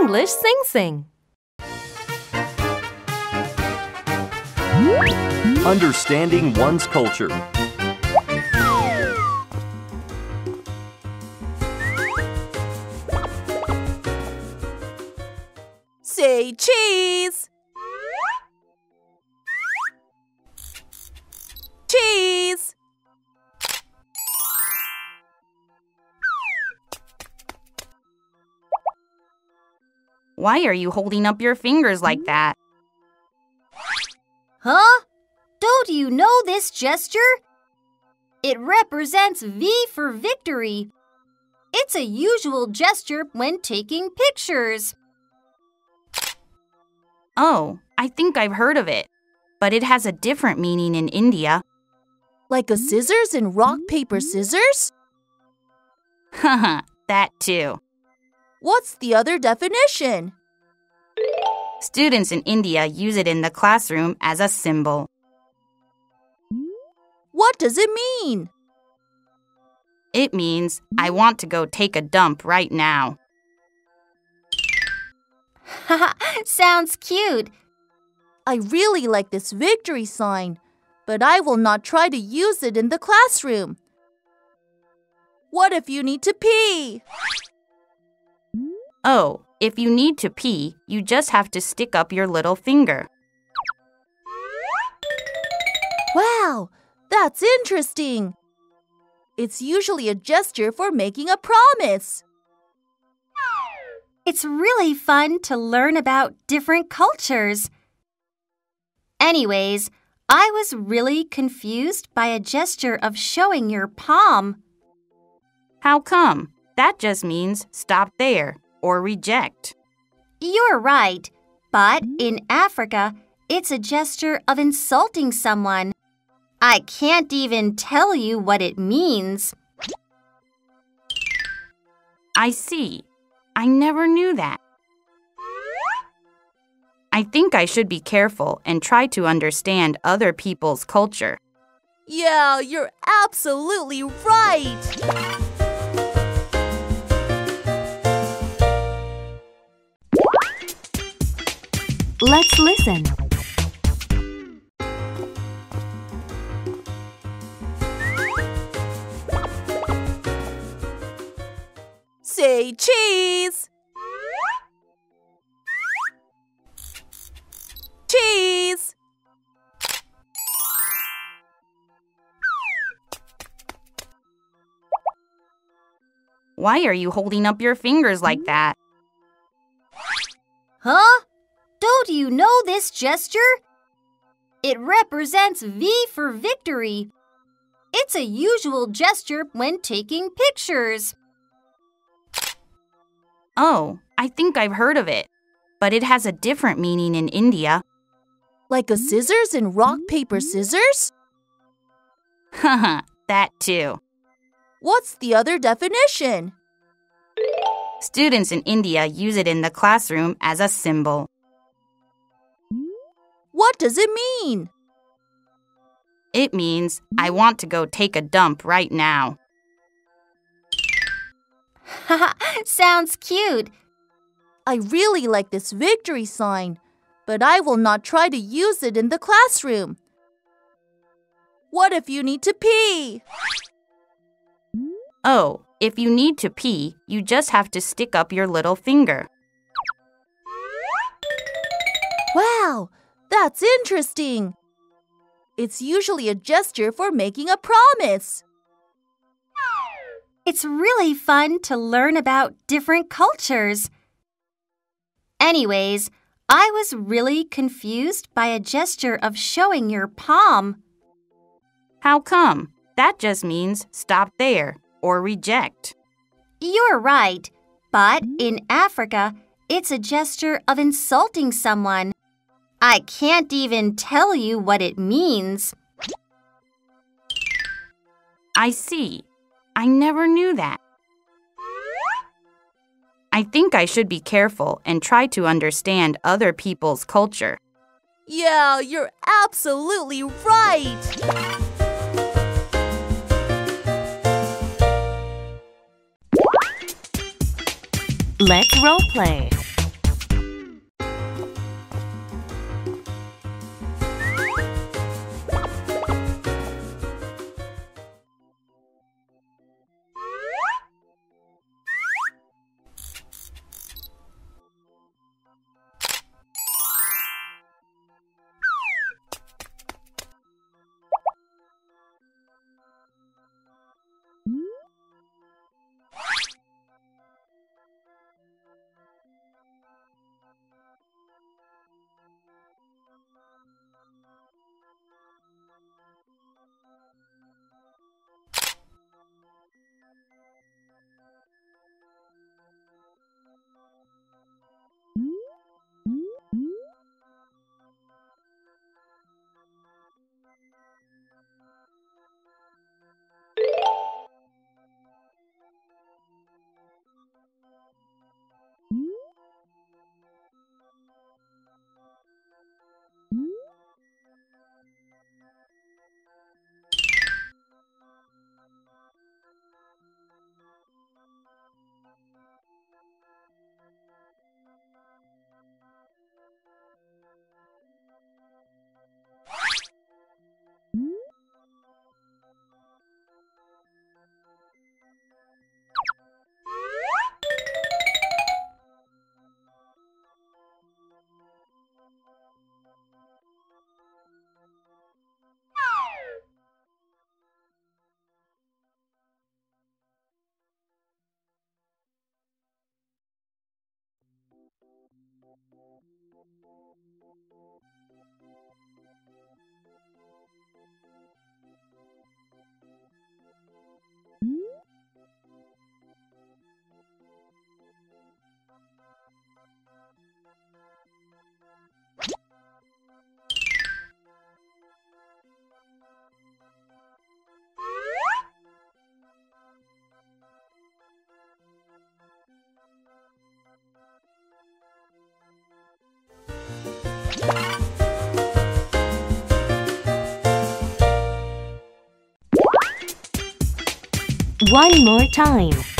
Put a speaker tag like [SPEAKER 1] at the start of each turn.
[SPEAKER 1] English Singsing.
[SPEAKER 2] Understanding one's culture.
[SPEAKER 3] Say cheese.
[SPEAKER 4] Why are you holding up your fingers like that?
[SPEAKER 5] Huh? Don't you know this gesture? It represents V for victory. It's a usual gesture when taking pictures.
[SPEAKER 4] Oh, I think I've heard of it, but it has a different meaning in India.
[SPEAKER 3] Like a scissors in rock, paper, scissors?
[SPEAKER 4] Haha, that too.
[SPEAKER 3] What's the other definition?
[SPEAKER 4] Students in India use it in the classroom as a symbol.
[SPEAKER 3] What does it mean?
[SPEAKER 4] It means, I want to go take a dump right now.
[SPEAKER 5] Sounds cute.
[SPEAKER 3] I really like this victory sign, but I will not try to use it in the classroom. What if you need to pee?
[SPEAKER 4] Oh, if you need to pee, you just have to stick up your little finger.
[SPEAKER 3] Wow, that's interesting. It's usually a gesture for making a promise.
[SPEAKER 5] It's really fun to learn about different cultures. Anyways, I was really confused by a gesture of showing your palm.
[SPEAKER 4] How come? That just means stop there or reject.
[SPEAKER 5] You're right, but in Africa, it's a gesture of insulting someone. I can't even tell you what it means.
[SPEAKER 4] I see. I never knew that. I think I should be careful and try to understand other people's culture.
[SPEAKER 3] Yeah, you're absolutely right.
[SPEAKER 1] Let's listen.
[SPEAKER 3] Say cheese. Cheese.
[SPEAKER 4] Why are you holding up your fingers like that?
[SPEAKER 5] Know this gesture? It represents V for victory. It's a usual gesture when taking pictures.
[SPEAKER 4] Oh, I think I've heard of it, but it has a different meaning in India.
[SPEAKER 3] Like a hmm? scissors in rock, hmm? paper, hmm? scissors?
[SPEAKER 4] Haha, that too.
[SPEAKER 3] What's the other definition?
[SPEAKER 4] Students in India use it in the classroom as a symbol.
[SPEAKER 3] What does it mean?
[SPEAKER 4] It means, I want to go take a dump right now.
[SPEAKER 5] Sounds cute.
[SPEAKER 3] I really like this victory sign, but I will not try to use it in the classroom. What if you need to pee?
[SPEAKER 4] Oh, if you need to pee, you just have to stick up your little finger.
[SPEAKER 3] Wow, that's interesting. It's usually a gesture for making a promise.
[SPEAKER 5] It's really fun to learn about different cultures. Anyways, I was really confused by a gesture of showing your palm.
[SPEAKER 4] How come? That just means stop there or reject.
[SPEAKER 5] You're right, but in Africa, it's a gesture of insulting someone. I can't even tell you what it means.
[SPEAKER 4] I see. I never knew that. I think I should be careful and try to understand other people's culture.
[SPEAKER 3] Yeah, you're absolutely right.
[SPEAKER 1] Let's role play. One more time.